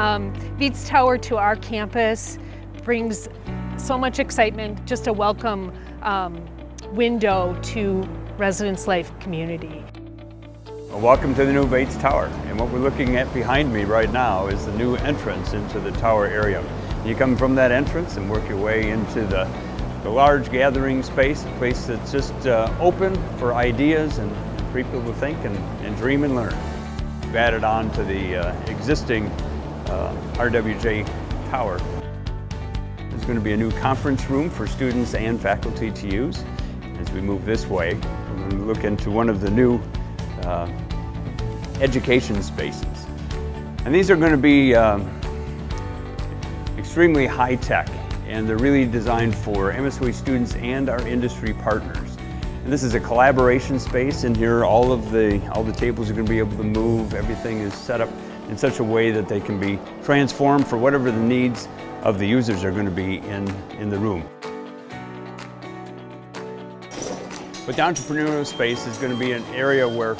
Um, Viets Tower to our campus brings so much excitement, just a welcome um, window to Residence Life community. Welcome to the new Viets Tower. And what we're looking at behind me right now is the new entrance into the tower area. You come from that entrance and work your way into the, the large gathering space, a place that's just uh, open for ideas and for people to think and, and dream and learn. We've added on to the uh, existing uh, RWJ Tower. There's going to be a new conference room for students and faculty to use. As we move this way, we're going to look into one of the new uh, education spaces. And these are going to be um, extremely high tech and they're really designed for MSOE students and our industry partners. And this is a collaboration space in here. All of the, all the tables are going to be able to move. Everything is set up in such a way that they can be transformed for whatever the needs of the users are going to be in, in the room. But the entrepreneurial space is going to be an area where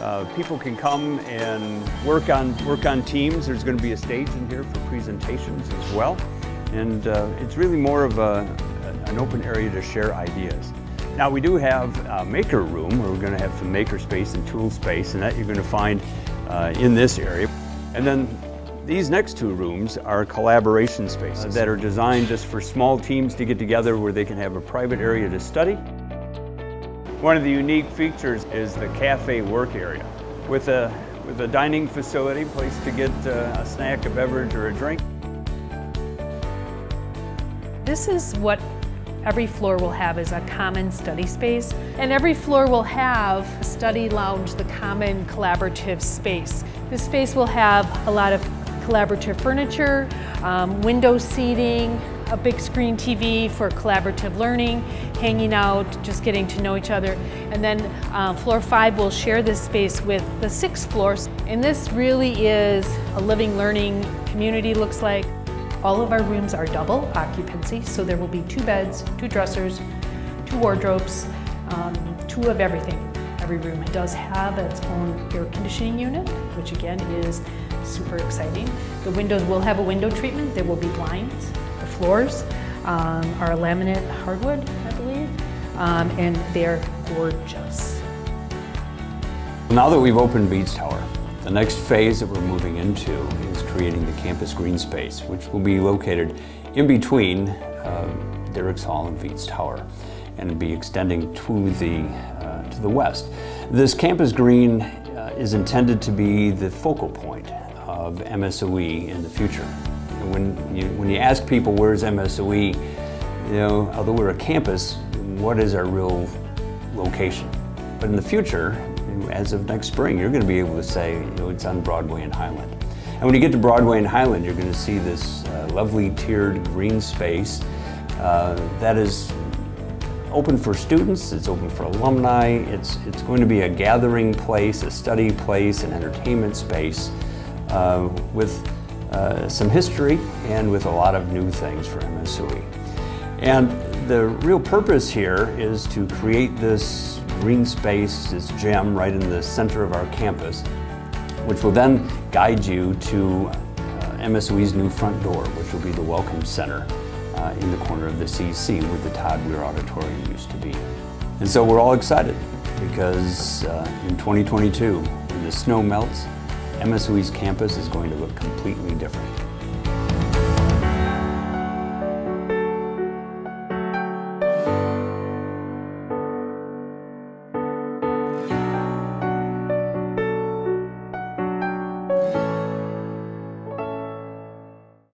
uh, people can come and work on, work on teams. There's going to be a stage in here for presentations as well. And uh, it's really more of a, an open area to share ideas. Now we do have a maker room where we're going to have some maker space and tool space and that you're going to find uh, in this area. And then these next two rooms are collaboration spaces that are designed just for small teams to get together where they can have a private area to study. One of the unique features is the cafe work area with a, with a dining facility, place to get uh, a snack, a beverage, or a drink. This is what every floor will have is a common study space. And every floor will have a study lounge, the common collaborative space. This space will have a lot of collaborative furniture, um, window seating, a big screen TV for collaborative learning, hanging out, just getting to know each other. And then uh, floor five will share this space with the sixth floor. And this really is a living learning community looks like. All of our rooms are double occupancy, so there will be two beds, two dressers, two wardrobes, um, two of everything. Every room does have its own air conditioning unit, which again is super exciting. The windows will have a window treatment. There will be blinds. The floors um, are laminate hardwood, I believe, um, and they're gorgeous. Now that we've opened Viets Tower, the next phase that we're moving into is creating the campus green space, which will be located in between uh, Dierks Hall and Viets Tower and be extending to the, uh, to the west. This campus green uh, is intended to be the focal point of MSOE in the future. When you, when you ask people where's MSOE, you know, although we're a campus, what is our real location? But in the future, as of next spring, you're going to be able to say, you know, it's on Broadway and Highland. And when you get to Broadway and Highland, you're going to see this uh, lovely tiered green space uh, that is open for students, it's open for alumni, it's, it's going to be a gathering place, a study place, an entertainment space uh, with uh, some history and with a lot of new things for MSOE. And the real purpose here is to create this green space, this gem right in the center of our campus, which will then guide you to uh, MSOE's new front door, which will be the Welcome Center uh, in the corner of the CC where the Todd Wehr Auditorium used to be. And so we're all excited because uh, in 2022, when the snow melts, MSOE's campus is going to look completely different.